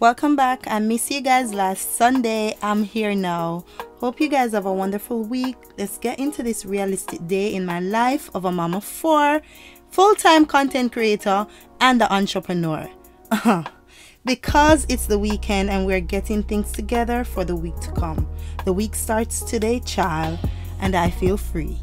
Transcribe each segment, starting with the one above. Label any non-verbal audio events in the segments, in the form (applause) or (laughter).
Welcome back. I miss you guys last Sunday. I'm here now. Hope you guys have a wonderful week. Let's get into this realistic day in my life of a mom of four, full time content creator, and the entrepreneur. (laughs) because it's the weekend and we're getting things together for the week to come. The week starts today, child, and I feel free.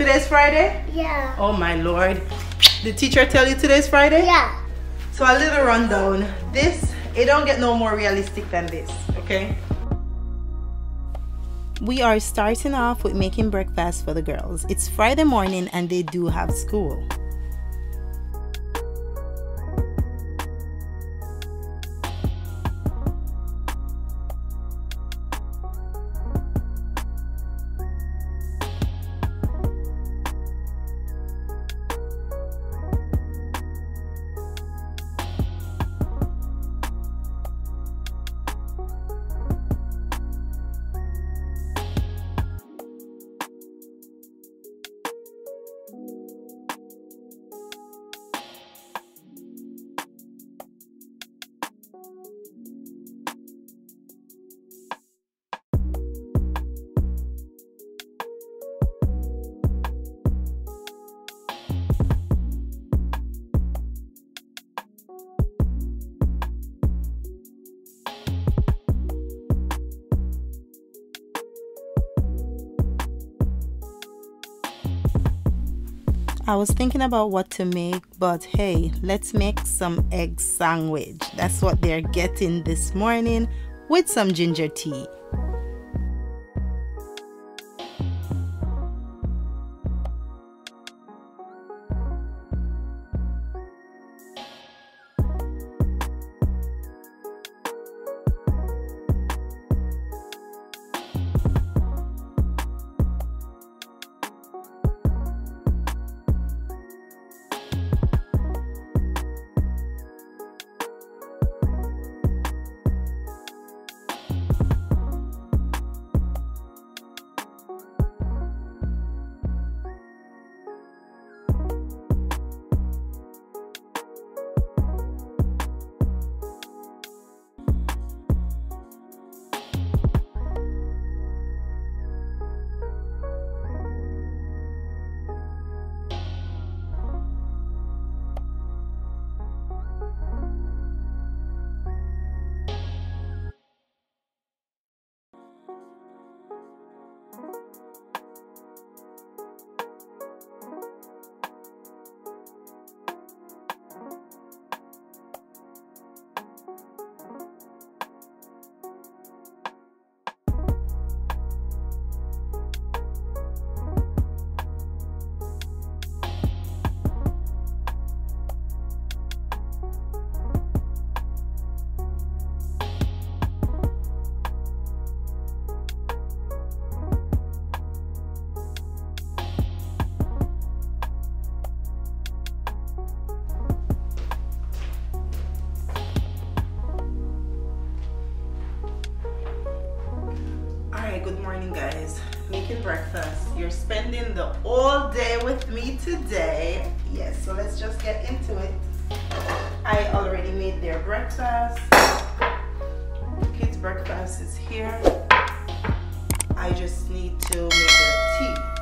Today's Friday? Yeah. Oh my lord. The teacher tell you today's Friday? Yeah. So a little rundown. This, it don't get no more realistic than this, okay? We are starting off with making breakfast for the girls. It's Friday morning and they do have school. I was thinking about what to make, but hey, let's make some egg sandwich. That's what they're getting this morning with some ginger tea. Day with me today. Yes, so let's just get into it. I already made their breakfast. Kids' breakfast is here. I just need to make their tea.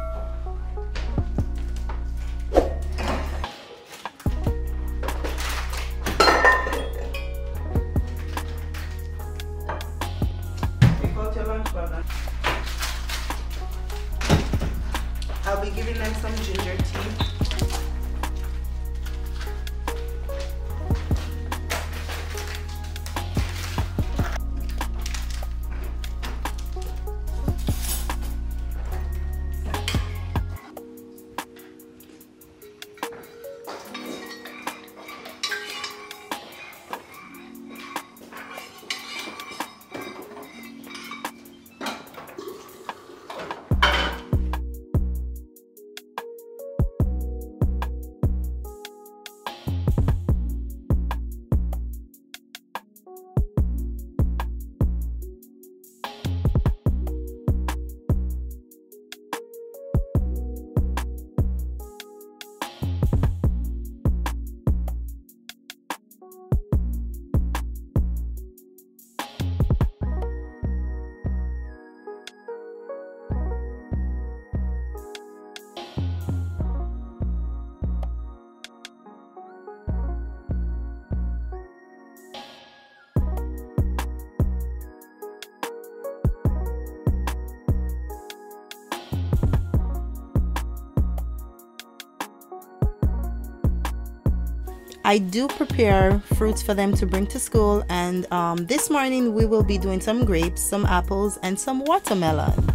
I do prepare fruits for them to bring to school, and um, this morning we will be doing some grapes, some apples, and some watermelon.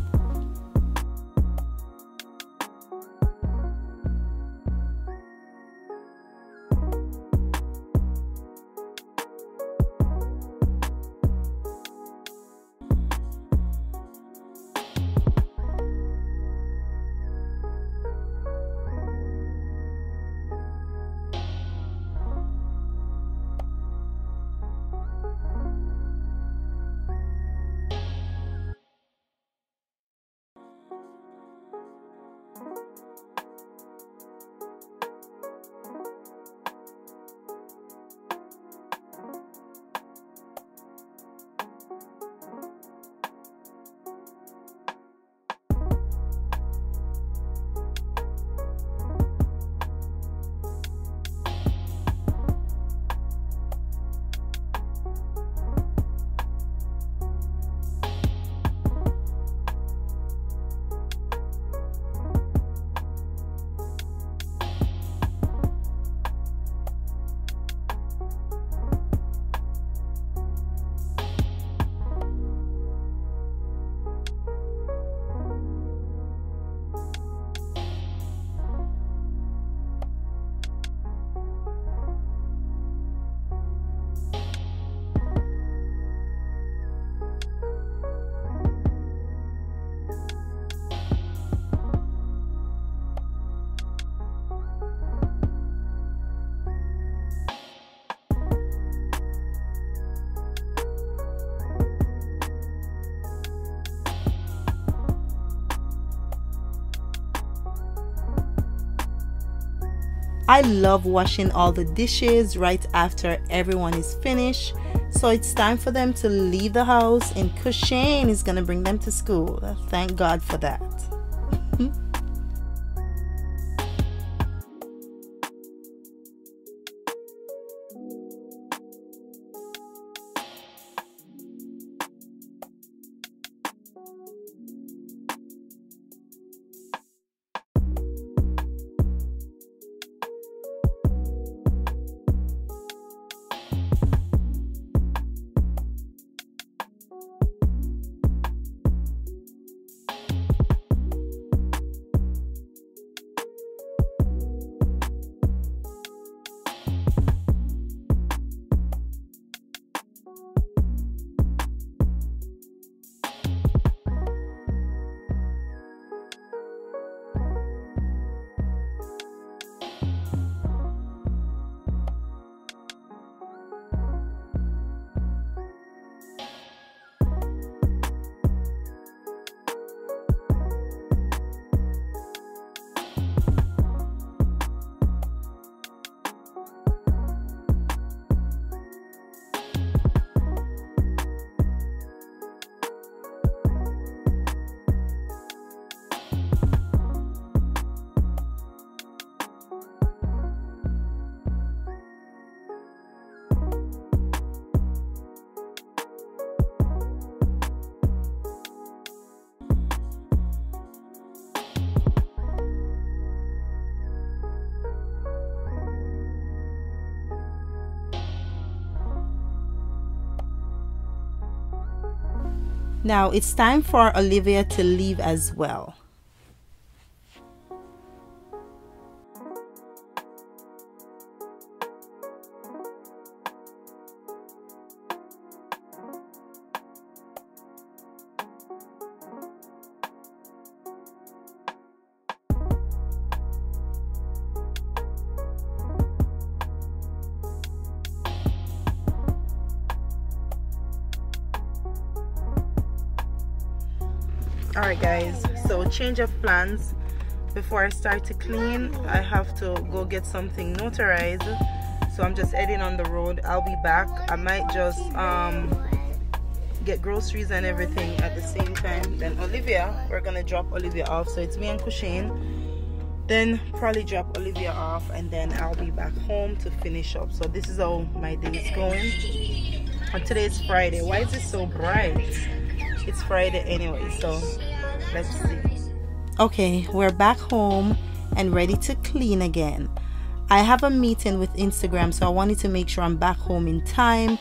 I love washing all the dishes right after everyone is finished. So it's time for them to leave the house and Kushane is going to bring them to school. Thank God for that. Now it's time for Olivia to leave as well. Change of plans before I start to clean I have to go get something notarized. So I'm just heading on the road. I'll be back. I might just um, get groceries and everything at the same time. Then Olivia we're gonna drop Olivia off. So it's me and Kushane. Then probably drop Olivia off and then I'll be back home to finish up. So this is how my day is going. And today is Friday. Why is it so bright? It's Friday anyway so let's see okay we're back home and ready to clean again I have a meeting with Instagram, so I wanted to make sure I'm back home in time.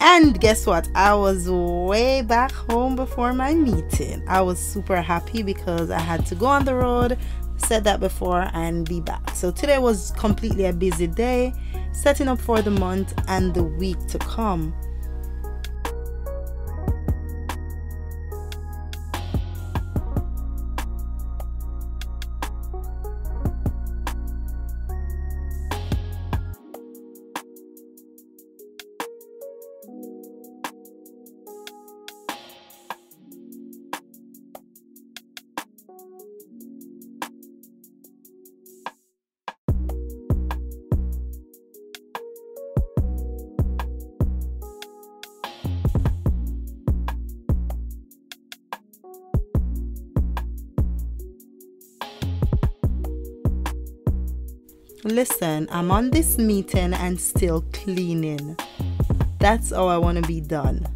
And guess what? I was way back home before my meeting. I was super happy because I had to go on the road, said that before, and be back. So today was completely a busy day, setting up for the month and the week to come. Listen, I'm on this meeting and still cleaning. That's how I want to be done.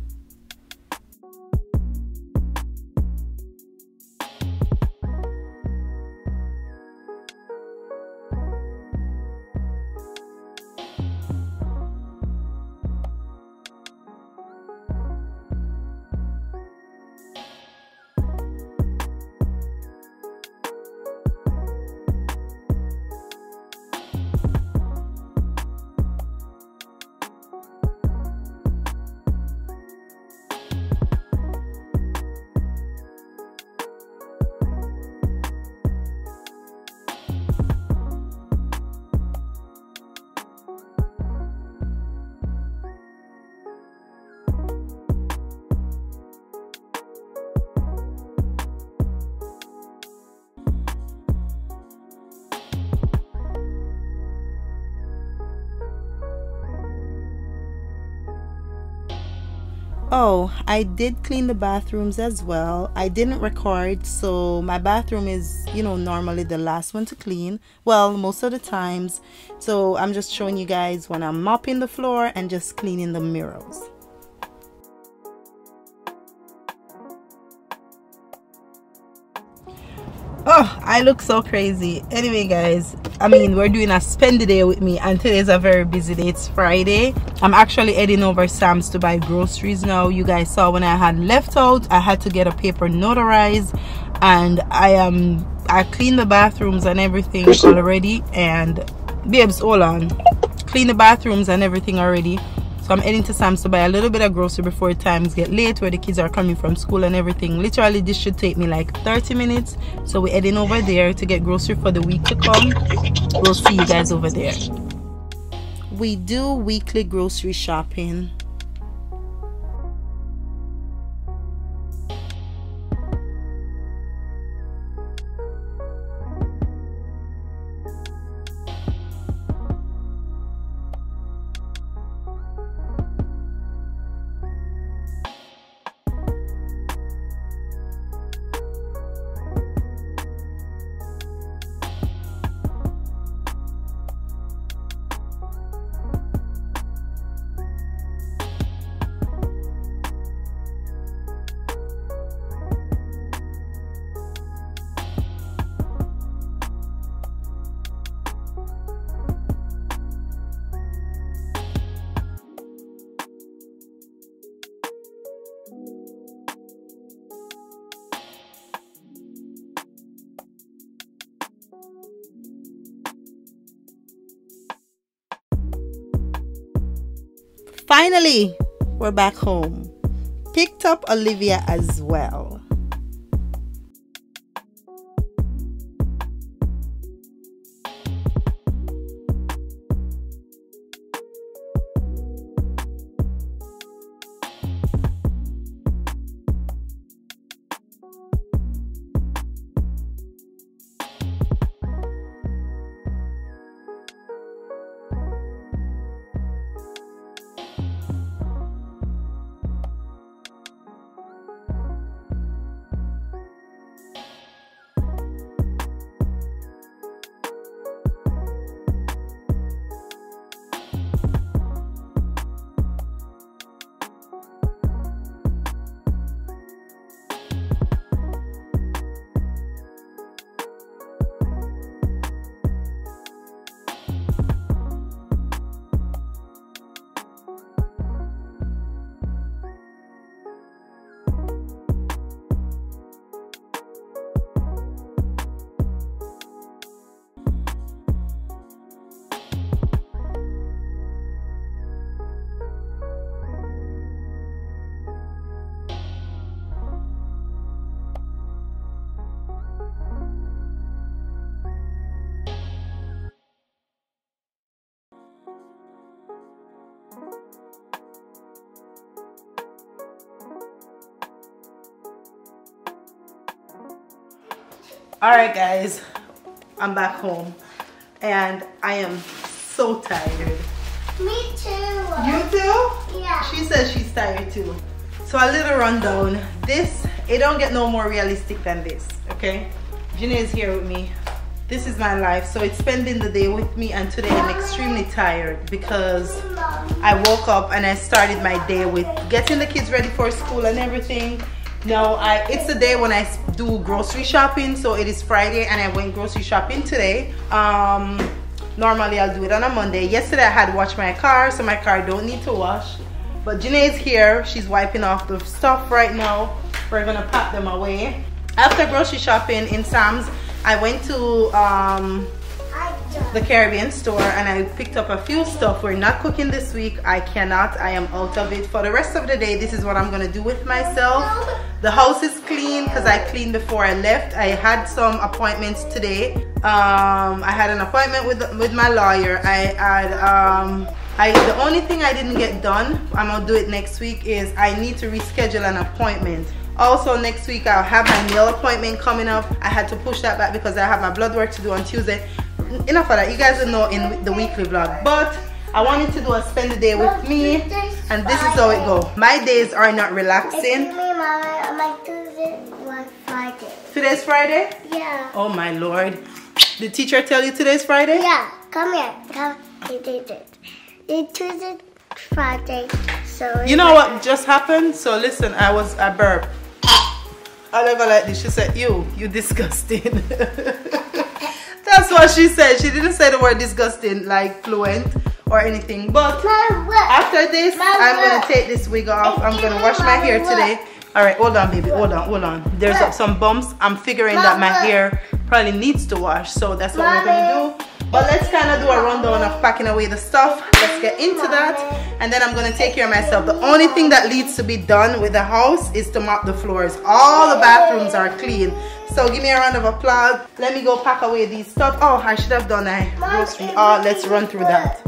Oh, I did clean the bathrooms as well. I didn't record, so my bathroom is, you know, normally the last one to clean. Well, most of the times. So I'm just showing you guys when I'm mopping the floor and just cleaning the mirrors. Oh, I look so crazy. Anyway, guys, I mean, we're doing a spend the day with me, and today is a very busy day. It's Friday. I'm actually heading over Sam's to buy groceries now. You guys saw when I had left out, I had to get a paper notarized, and I am um, I cleaned the bathrooms and everything already. And babes, hold on, clean the bathrooms and everything already so i'm heading to sam's to buy a little bit of grocery before times get late where the kids are coming from school and everything. Literally this should take me like 30 minutes. So we're heading over there to get grocery for the week to come. We'll see you guys over there. We do weekly grocery shopping Finally, we're back home. Picked up Olivia as well. All right guys i'm back home and i am so tired Me too. you too Yeah. she says she's tired too so a little rundown this it don't get no more realistic than this okay Janae is here with me this is my life so it's spending the day with me and today i'm extremely tired because I woke up and I started my day with getting the kids ready for school and everything. Now I it's the day when I do grocery shopping, so it is Friday and I went grocery shopping today. Um normally I'll do it on a Monday. Yesterday I had washed my car, so my car don't need to wash. But Janae's here, she's wiping off the stuff right now. We're gonna pack them away. After grocery shopping in Sam's, I went to um. The Caribbean store and I picked up a few stuff. We're not cooking this week. I cannot. I am out of it. For the rest of the day, this is what I'm going to do with myself. The house is clean because I cleaned before I left. I had some appointments today. Um, I had an appointment with with my lawyer. I had um, I the only thing I didn't get done, I'm gonna do it next week, is I need to reschedule an appointment. Also next week I'll have my nail appointment coming up. I had to push that back because I have my blood work to do on Tuesday. Enough of that. You guys will know in the weekly vlog. But I wanted to do a spend the day with me and this is how it go. My days are not relaxing. me, Mama. My Tuesday was Friday. Today's Friday? Yeah. Oh my lord. Did teacher tell you today's Friday? Yeah. Come here. Come. It did it. It Tuesday, Friday. So. You know what just happened? So listen, I was a burp. I never like this. She said, you, you disgusting. (laughs) That's what she said. She didn't say the word disgusting like fluent or anything. But after this, I'm gonna take this wig off. I'm gonna wash my hair today. All right, hold on, baby. Hold on, hold on. There's some bumps. I'm figuring that my hair probably needs to wash, so that's what we're gonna do. But let's kind of do a rundown of packing away the stuff. Let's get into that, and then I'm gonna take care of myself. The only thing that needs to be done with the house is to mop the floors. All the bathrooms are clean. So give me a round of applause. Let me go pack away these stuff. Oh, I should have done a grocery. Oh, let's run through that.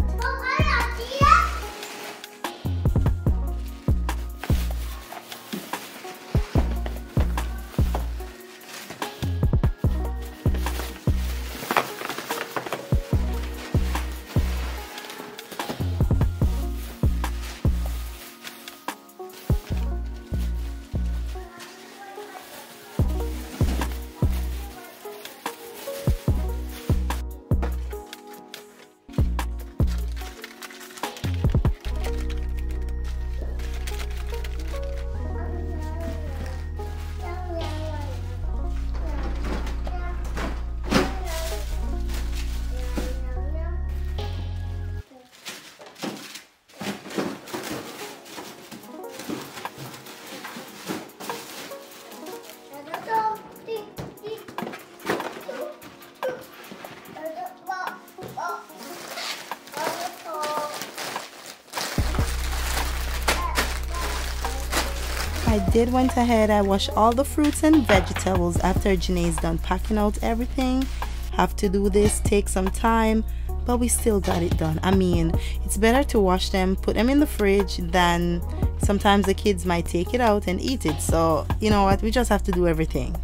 I did went ahead. I washed all the fruits and vegetables after Janae's done packing out everything. Have to do this, take some time, but we still got it done. I mean, it's better to wash them, put them in the fridge than sometimes the kids might take it out and eat it. So, you know what? We just have to do everything.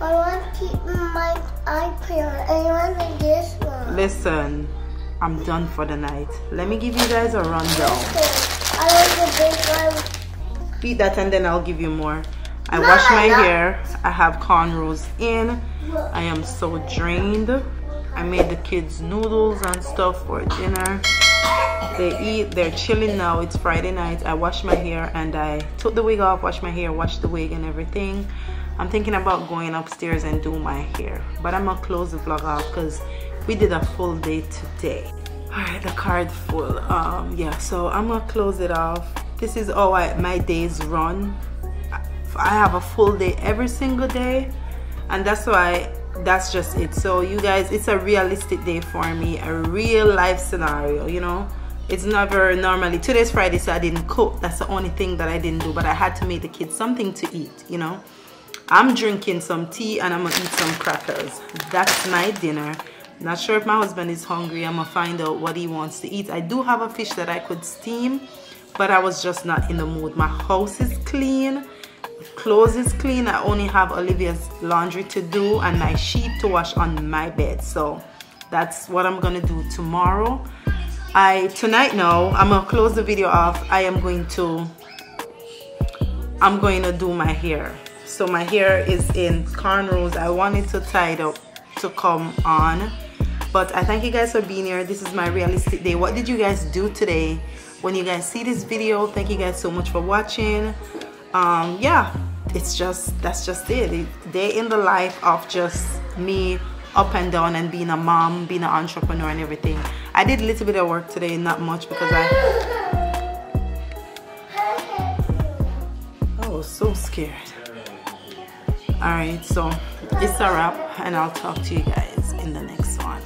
I want to keep my iPad. I want this one. Listen, I'm done for the night. Let me give you guys a rundown. I want the big one. Eat that and then I'll give you more. I wash my hair. I have cornrows in. I am so drained. I made the kids noodles and stuff for dinner. They eat, they're chilling now. It's Friday night. I washed my hair and I took the wig off, washed my hair, washed the wig and everything. I'm thinking about going upstairs and do my hair. But I'm gonna close the vlog off because we did a full day today. Alright, the card full. Um, yeah, so I'm gonna close it off. This is how I, my days run. I have a full day every single day and that's why that's just it. So you guys it's a realistic day for me a real life scenario you know? It's never normally today's friday so i didn't cook. That's the only thing that i didn't do but i had to make the kids something to eat you know? I'm drinking some tea and i'm gonna eat some crackers. That's my dinner. Not sure if my husband is hungry. I'm gonna find out what he wants to eat. I do have a fish that i could steam but i was just not in the mood. My house is clean clothes is clean. I only have Olivia's laundry to do and my sheet to wash on my bed. So that's what I'm gonna do tomorrow. I tonight now I'm gonna close the video off. I am going to I'm going to do my hair. So my hair is in cornrows. I wanted to tie it up to come on but I thank you guys for being here. This is my realistic day. What did you guys do today when you guys see this video? Thank you guys so much for watching. Um yeah it's just that's just it. Day in the life of just me up and down and being a mom being an entrepreneur and everything. I did a little bit of work today not much because I I was so scared. Alright so it's a wrap and I'll talk to you guys in the next one